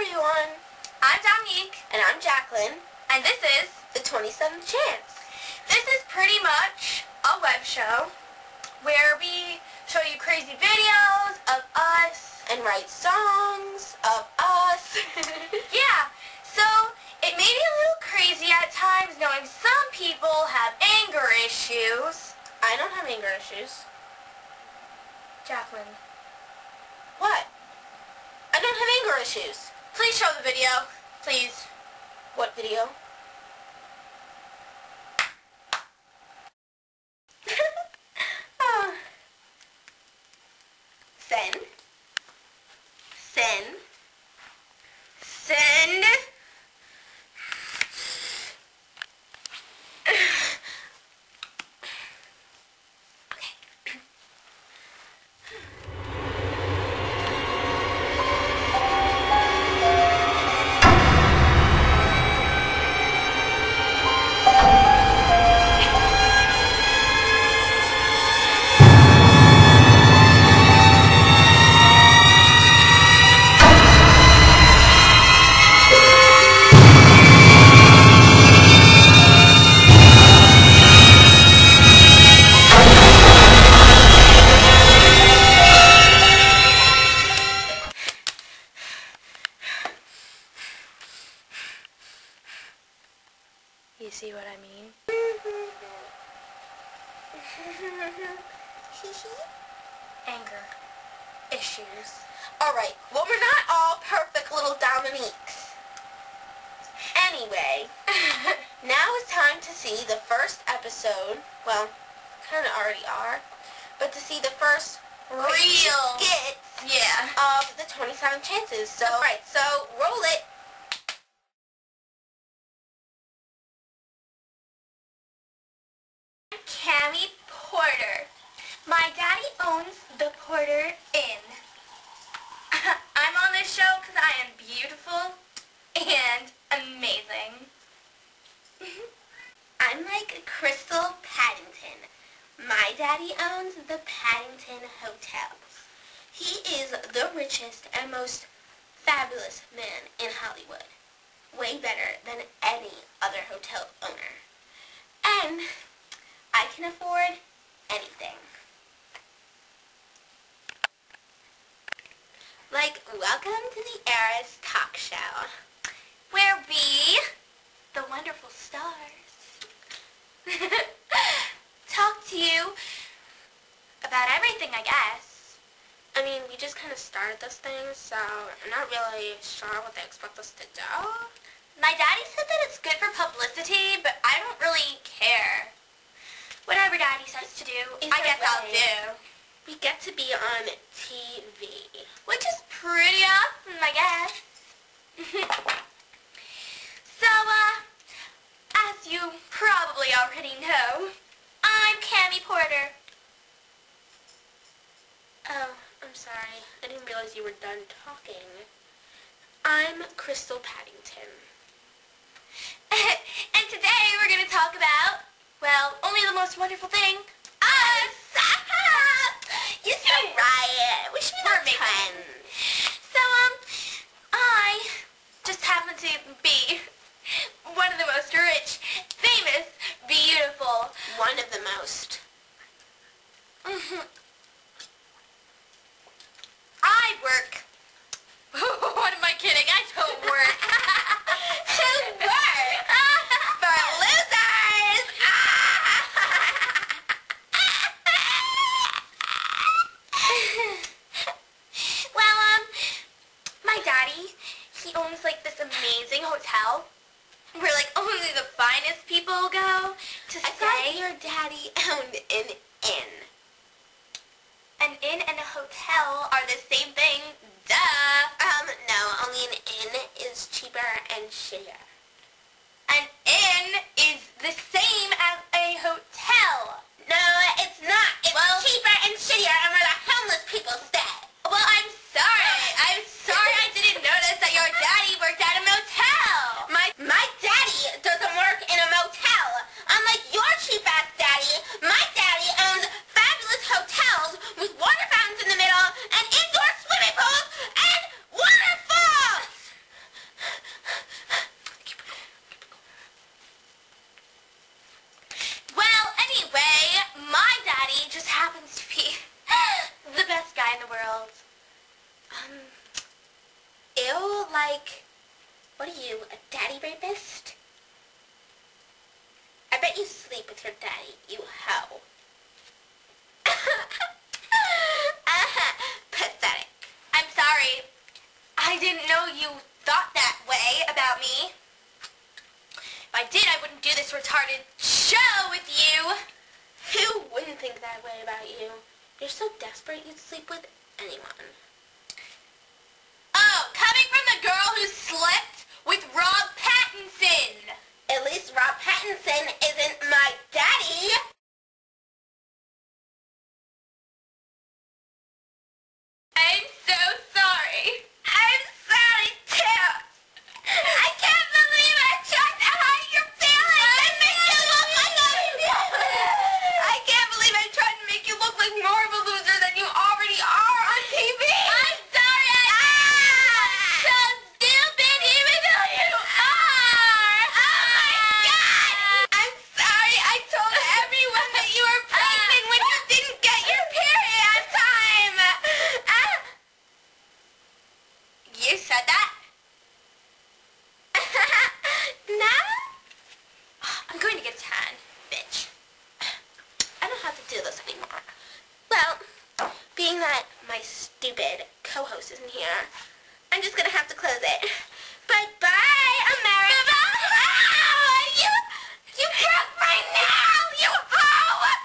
everyone. I'm Dominique, And I'm Jacqueline. and this is The 27th Chance. this is pretty much a web show where we show you crazy videos of us. And write songs of us. Yeah, so it may be a little crazy at times knowing some people have anger issues. I don't have anger issues. Jacqueline, What? I don't have anger issues. Please show the video, please. What video? Anger issues. Alright, well we're not all perfect little Dominiques. Anyway, now it's time to see the first episode. Well, kind of already are. But to see the first Real. skit Yeah. of the 27 chances. So, right, so roll it. Cammy Porter. My daddy owns the Porter Inn. I'm on this show because I am beautiful and amazing. I'm like Crystal Paddington. My daddy owns the Paddington Hotels. He is the richest and most fabulous man in Hollywood. Way better than any other hotel owner. And I can afford anything. Like, welcome to the Heiress Talk Show. Where we, the wonderful stars, talk to you about everything, I guess. I mean, we just kind of started this thing, so I'm not really sure what they expect us to do. My daddy said that it's good for publicity, but I don't really care. Whatever daddy says to do, I Either guess I'll do. We get to be on TV. Pretty awesome, I guess. so, uh, as you probably already know, I'm Cammy Porter. Oh, I'm sorry. I didn't realize you were done talking. I'm Crystal Paddington. and today we're going to talk about, well, only the most wonderful thing, us! You're so right. We should be friends. So, um, I just happen to be one of the most rich, famous, beautiful, One of the most. I work. what am I kidding? I don't work. To work for losers. well, um, my daddy, he owns like this amazing hotel where like only the finest people go to I stay. your daddy owned an inn. An inn and a hotel are the same thing. Duh. Um, no, only an inn is cheaper and shittier. An inn is the same Daddy just happens to be the best guy in the world. Um, ew, like, what are you, a daddy rapist? I bet you sleep with your daddy, you hoe. Pathetic. I'm sorry. I didn't know you thought that way about me. If I did, I wouldn't do this retarded show with you. Think that way about you? You're so desperate you'd sleep with anyone. Oh, coming from the girl who slept with Rob Pattinson. At least Rob Pattinson isn't my daddy. I'm so sorry. I'm sorry too. I can't believe I tried to hide your feelings and make you look like a... I can't believe I tried to make you look like more of a loser than you already are on TV. I'm sorry. I so stupid even though you are. Oh my god. I'm sorry. I told everyone that you were pregnant when you didn't get your period on time. Ah. You said that? no? I'm going to get tan, bitch. I don't have to do this anymore. Well, being that my stupid co-host here, I'm just gonna have to close it. Bye-bye, America! Ah, you, you broke my nail, you hoe!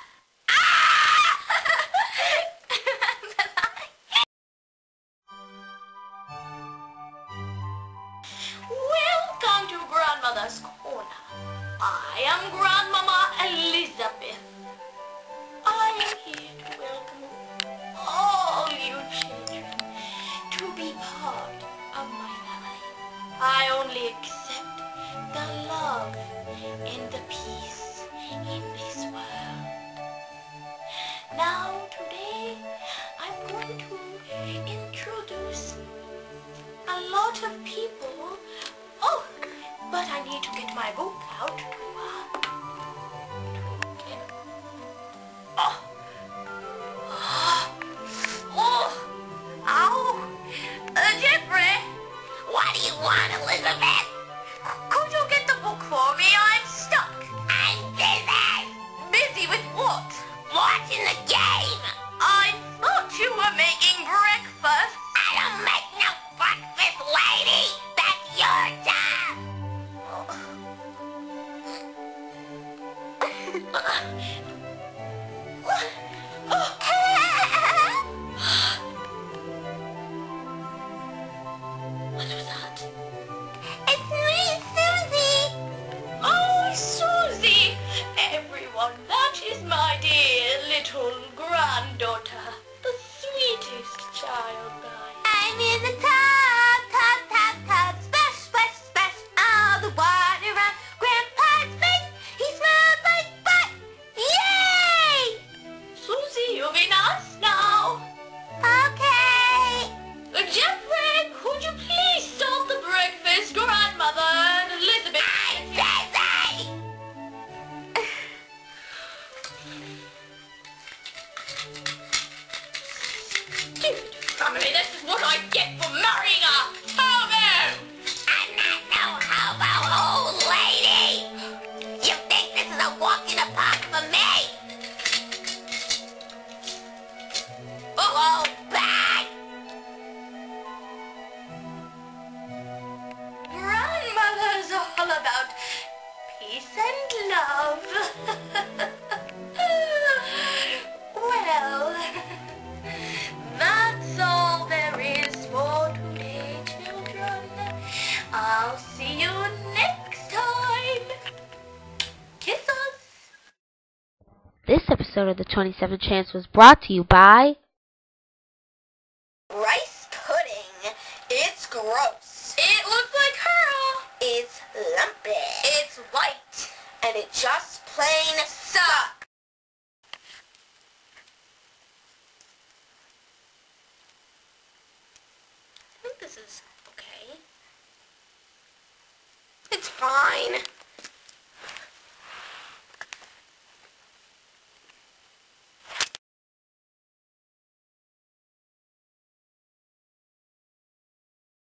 Welcome to Grandmother's Corner. I am Grandmama Elizabeth. Want, Elizabeth? That is my dear little granddaughter. The sweetest child This episode of the 27 Chance was brought to you by Rice pudding. It's gross. It looks like her. It's lumpy. It's white. And it just plain sucks. I think this is okay. It's fine.